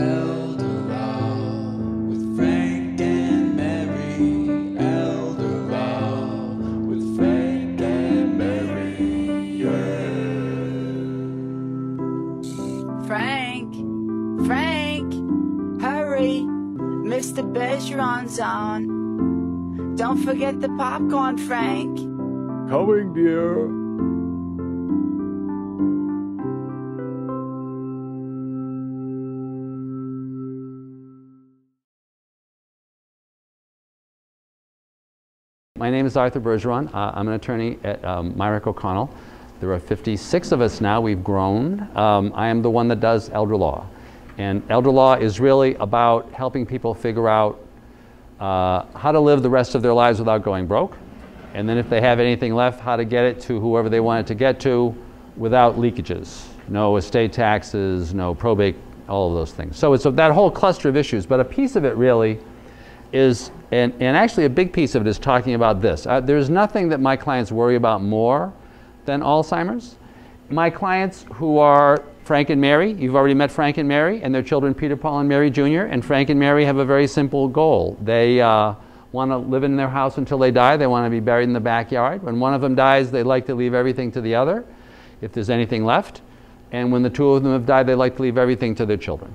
Elder Law with Frank and Mary. Elder Law with Frank and Mary. Frank, Frank, hurry. Mr. Bergeron's on. Don't forget the popcorn, Frank. Coming, dear. My name is Arthur Bergeron. Uh, I'm an attorney at um, Mirick O'Connell. There are 56 of us now. We've grown. Um, I am the one that does elder law. And elder law is really about helping people figure out uh, how to live the rest of their lives without going broke. And then if they have anything left, how to get it to whoever they want it to get to without leakages. No estate taxes, no probate, all of those things. So it's that whole cluster of issues. But a piece of it really is, and, and actually a big piece of it is talking about this. Uh, there's nothing that my clients worry about more than Alzheimer's. My clients who are Frank and Mary, you've already met Frank and Mary, and their children Peter, Paul, and Mary Jr., and Frank and Mary have a very simple goal. They uh, want to live in their house until they die. They want to be buried in the backyard. When one of them dies, they like to leave everything to the other, if there's anything left. And when the two of them have died, they like to leave everything to their children.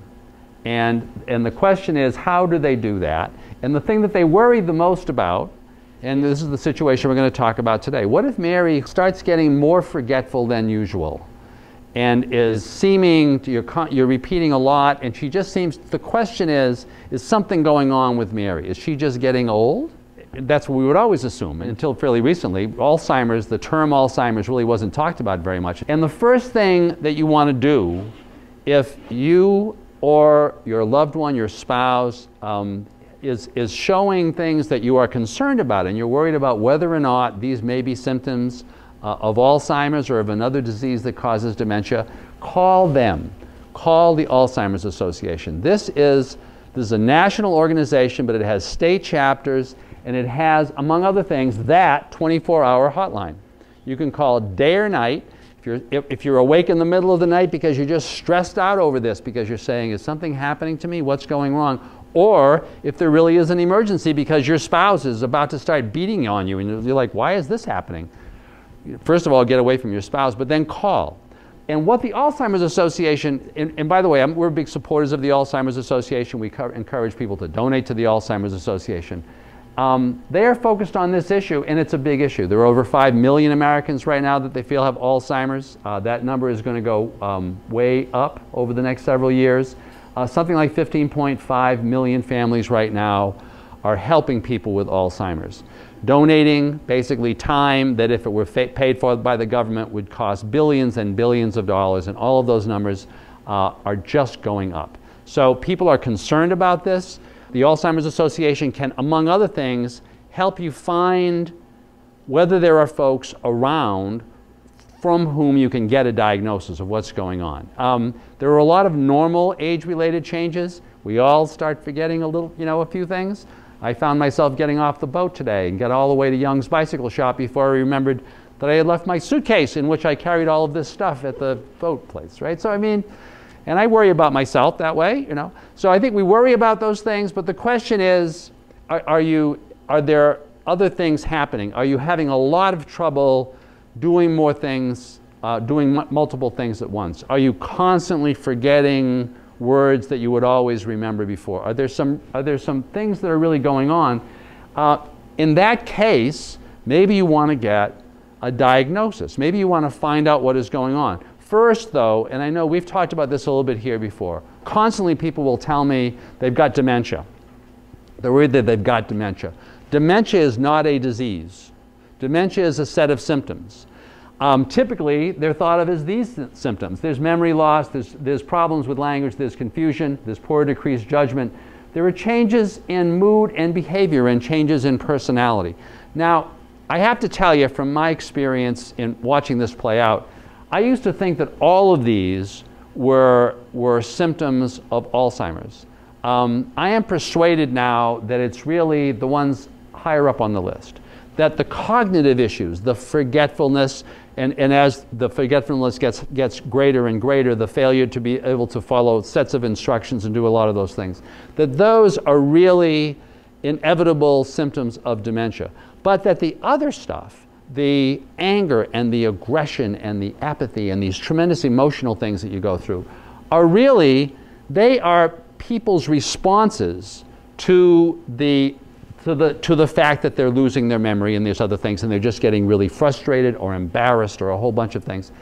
And, and the question is, how do they do that? And the thing that they worry the most about, and this is the situation we're going to talk about today. What if Mary starts getting more forgetful than usual and is seeming, to, you're, you're repeating a lot, and she just seems, the question is, is something going on with Mary? Is she just getting old? That's what we would always assume. Until fairly recently, Alzheimer's, the term Alzheimer's really wasn't talked about very much. And the first thing that you want to do if you or your loved one, your spouse, um, is, is showing things that you are concerned about and you're worried about whether or not these may be symptoms uh, of Alzheimer's or of another disease that causes dementia, call them. Call the Alzheimer's Association. This is, this is a national organization, but it has state chapters and it has, among other things, that 24 hour hotline. You can call day or night. If you're, if, if you're awake in the middle of the night because you're just stressed out over this, because you're saying, Is something happening to me? What's going wrong? Or if there really is an emergency because your spouse is about to start beating on you and you're like, Why is this happening? First of all, get away from your spouse, but then call. And what the Alzheimer's Association, and, and by the way, I'm, we're big supporters of the Alzheimer's Association. We co- encourage people to donate to the Alzheimer's Association. Um, they are focused on this issue, and it's a big issue. There are over 5 million Americans right now that they feel have Alzheimer's. Uh, that number is going to go um, way up over the next several years. Uh, something like 15.5 million families right now are helping people with Alzheimer's. Donating basically time that if it were paid for by the government would cost billions and billions of dollars, and all of those numbers uh, are just going up. So people are concerned about this. The Alzheimer's Association can, among other things, help you find whether there are folks around from whom you can get a diagnosis of what's going on. Um, there are a lot of normal age-related changes. We all start forgetting a little, you know, a few things. I found myself getting off the boat today and got all the way to Young's bicycle shop before I remembered that I had left my suitcase in which I carried all of this stuff at the boat place, right? So I mean, and I worry about myself that way, you know. So I think we worry about those things, but the question is, are, are you, are there other things happening? Are you having a lot of trouble doing more things, uh, doing multiple things at once? Are you constantly forgetting words that you would always remember before? Are there some, are there some things that are really going on? Uh, in that case, maybe you want to get a diagnosis. Maybe you want to find out what is going on. First, though, and I know we've talked about this a little bit here before, constantly people will tell me they've got dementia. They're worried that they've got dementia. Dementia is not a disease, dementia is a set of symptoms. Um, typically, they're thought of as these symptoms there's memory loss, there's, there's problems with language, there's confusion, there's poor decreased judgment. There are changes in mood and behavior and changes in personality. Now, I have to tell you from my experience in watching this play out, I used to think that all of these were, were symptoms of Alzheimer's. Um, I am persuaded now that it's really the ones higher up on the list. That the cognitive issues, the forgetfulness, And, and as the forgetfulness gets, gets greater and greater, the failure to be able to follow sets of instructions and do a lot of those things, that those are really inevitable symptoms of dementia. But that the other stuff, the anger and the aggression and the apathy and these tremendous emotional things that you go through, are really, they are people's responses to the to the, to the fact that they're losing their memory and these other things and they're just getting really frustrated or embarrassed or a whole bunch of things.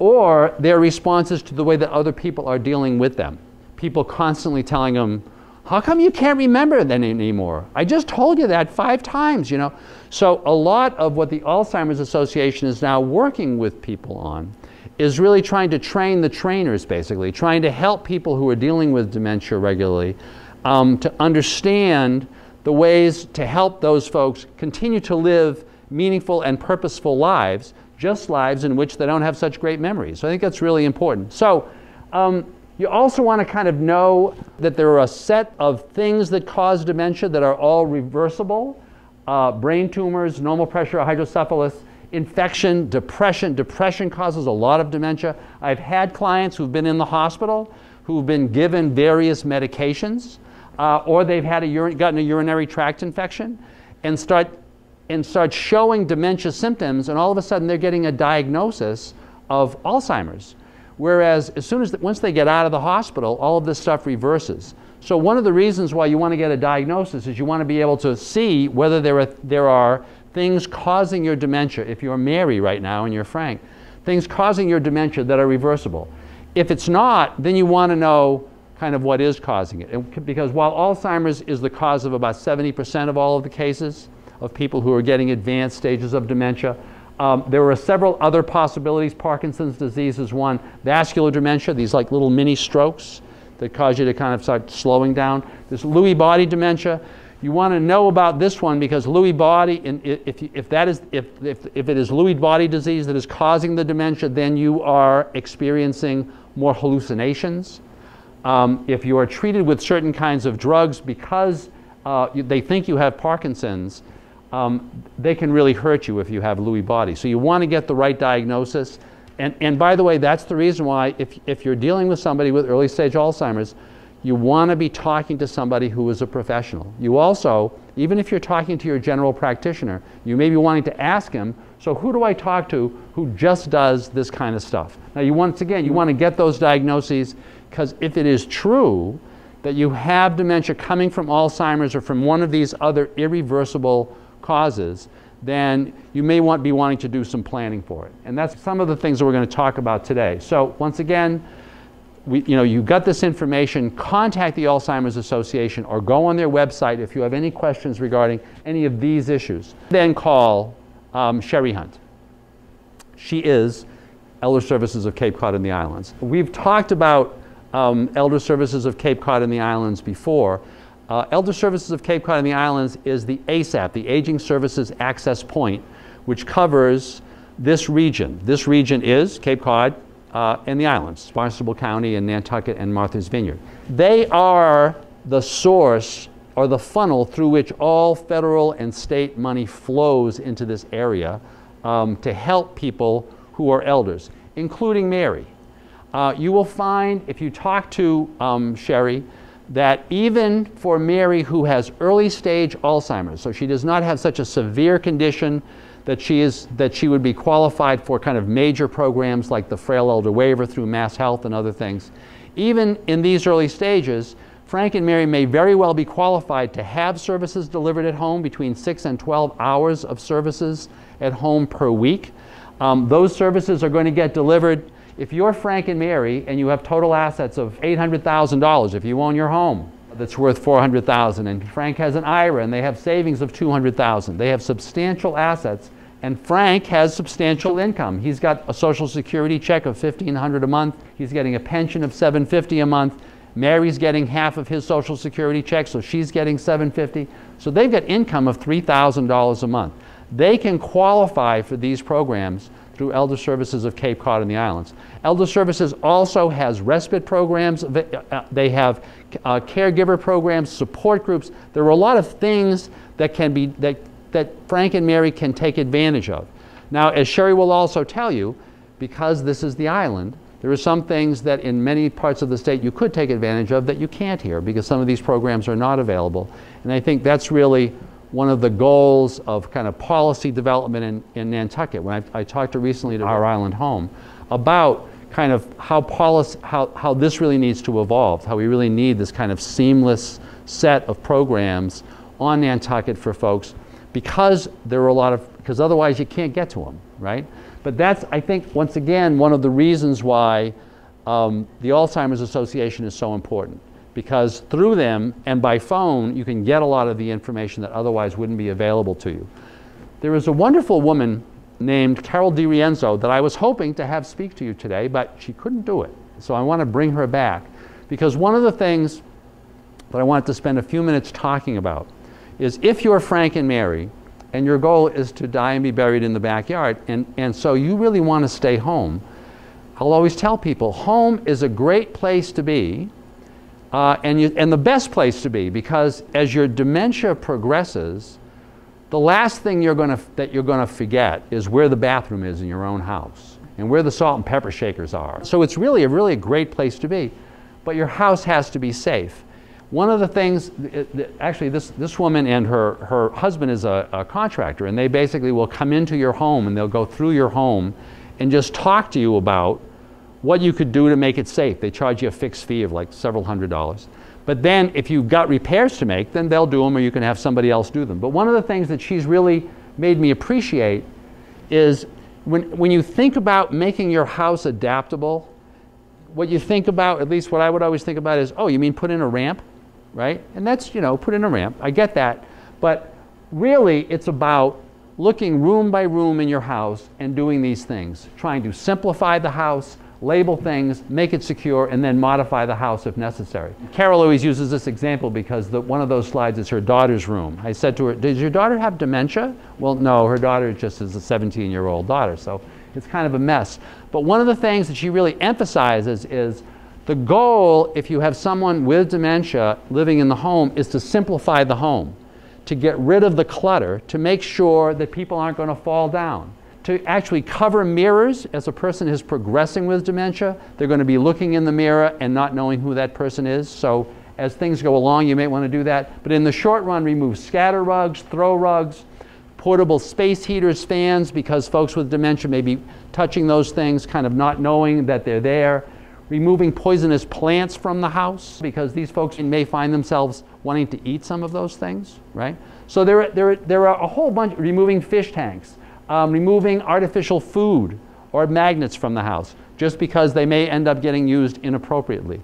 Or their responses to the way that other people are dealing with them. People constantly telling them, how come you can't remember that anymore? I just told you that five times, you know. So a lot of what the Alzheimer's Association is now working with people on is really trying to train the trainers, basically, trying to help people who are dealing with dementia regularly um, to understand the ways to help those folks continue to live meaningful and purposeful lives, just lives in which they don't have such great memories. So I think that's really important. So um, you also want to kind of know that there are a set of things that cause dementia that are all reversible. Uh, brain tumors, normal pressure hydrocephalus, infection, depression. Depression causes a lot of dementia. I've had clients who've been in the hospital who've been given various medications uh, or they've had a uri- gotten a urinary tract infection and start, and start showing dementia symptoms, and all of a sudden they're getting a diagnosis of Alzheimer's. Whereas as soon as the, once they get out of the hospital, all of this stuff reverses. So one of the reasons why you want to get a diagnosis is you want to be able to see whether there are, there are things causing your dementia. If you're Mary right now and you're Frank, things causing your dementia that are reversible. If it's not, then you want to know kind of what is causing it. And because while Alzheimer's is the cause of about 70% of all of the cases of people who are getting advanced stages of dementia, um, there are several other possibilities. Parkinson's disease is one. Vascular dementia, these like little mini strokes that cause you to kind of start slowing down. There's Lewy body dementia. You want to know about this one because Lewy body, if, if, that is, if, if, if it is Lewy body disease that is causing the dementia, then you are experiencing more hallucinations um, if you are treated with certain kinds of drugs because uh, they think you have Parkinson's, um, they can really hurt you if you have Lewy body. So you want to get the right diagnosis. And, and by the way, that's the reason why if, if you're dealing with somebody with early stage Alzheimer's, you want to be talking to somebody who is a professional. You also, even if you're talking to your general practitioner, you may be wanting to ask him, so who do I talk to who just does this kind of stuff? Now, you once again, you want to get those diagnoses because if it is true that you have dementia coming from Alzheimer's or from one of these other irreversible causes, then you may want be wanting to do some planning for it. And that's some of the things that we're going to talk about today. So once again, we, you know, you got this information, contact the Alzheimer's Association or go on their website if you have any questions regarding any of these issues. Then call um, Sherry Hunt. She is Elder Services of Cape Cod and the Islands. We've talked about um, Elder Services of Cape Cod and the Islands before. Uh, Elder Services of Cape Cod and the Islands is the ASAP, the Aging Services Access Point, which covers this region. This region is Cape Cod uh, and the islands, Barnstable County and Nantucket and Martha's Vineyard. They are the source or the funnel through which all federal and state money flows into this area um, to help people who are elders, including Mary. Uh, you will find, if you talk to um, Sherry, that even for Mary who has early stage Alzheimer's, so she does not have such a severe condition that she, is, that she would be qualified for kind of major programs like the Frail Elder Waiver through Mass Health and other things, even in these early stages, Frank and Mary may very well be qualified to have services delivered at home between 6 and 12 hours of services at home per week. Um, those services are going to get delivered if you're Frank and Mary and you have total assets of $800,000, if you own your home that's worth 400,000 and Frank has an IRA and they have savings of 200,000, they have substantial assets and Frank has substantial income. He's got a social security check of 1500 a month. He's getting a pension of 750 a month. Mary's getting half of his social security check, so she's getting 750. So they've got income of $3,000 a month. They can qualify for these programs through Elder Services of Cape Cod and the Islands. Elder Services also has respite programs. Uh, they have uh, caregiver programs, support groups. There are a lot of things that can be that that Frank and Mary can take advantage of. Now, as Sherry will also tell you, because this is the island, there are some things that in many parts of the state you could take advantage of that you can't here because some of these programs are not available. And I think that's really one of the goals of kind of policy development in, in Nantucket. When I, I talked to recently to our island home about kind of how, policy, how, how this really needs to evolve, how we really need this kind of seamless set of programs on Nantucket for folks because there are a lot of, because otherwise you can't get to them, right? But that's, I think, once again, one of the reasons why um, the Alzheimer's Association is so important. Because through them and by phone, you can get a lot of the information that otherwise wouldn't be available to you. There is a wonderful woman named Carol DiRienzo that I was hoping to have speak to you today, but she couldn't do it. So I want to bring her back. Because one of the things that I wanted to spend a few minutes talking about is if you're Frank and Mary, and your goal is to die and be buried in the backyard, and, and so you really want to stay home, I'll always tell people home is a great place to be, uh, and, you, and the best place to be because as your dementia progresses, the last thing you're gonna, that you're going to forget is where the bathroom is in your own house and where the salt and pepper shakers are. So it's really a really a great place to be, but your house has to be safe. One of the things, actually, this, this woman and her, her husband is a, a contractor, and they basically will come into your home and they'll go through your home and just talk to you about what you could do to make it safe. They charge you a fixed fee of like several hundred dollars. But then if you've got repairs to make, then they'll do them or you can have somebody else do them. But one of the things that she's really made me appreciate is when, when you think about making your house adaptable, what you think about, at least what I would always think about is, oh, you mean put in a ramp? right? And that's, you know, put in a ramp. I get that. But really, it's about looking room by room in your house and doing these things, trying to simplify the house, label things, make it secure, and then modify the house if necessary. Carol always uses this example because the, one of those slides is her daughter's room. I said to her, Does your daughter have dementia? Well, no, her daughter just is a 17 year old daughter, so it's kind of a mess. But one of the things that she really emphasizes is the goal, if you have someone with dementia living in the home, is to simplify the home, to get rid of the clutter, to make sure that people aren't going to fall down, to actually cover mirrors as a person is progressing with dementia. They're going to be looking in the mirror and not knowing who that person is. So as things go along, you may want to do that. But in the short run, remove scatter rugs, throw rugs, portable space heaters, fans, because folks with dementia may be touching those things, kind of not knowing that they're there removing poisonous plants from the house because these folks may find themselves wanting to eat some of those things, right? So there, there, there are a whole bunch, removing fish tanks, um, removing artificial food or magnets from the house just because they may end up getting used inappropriately.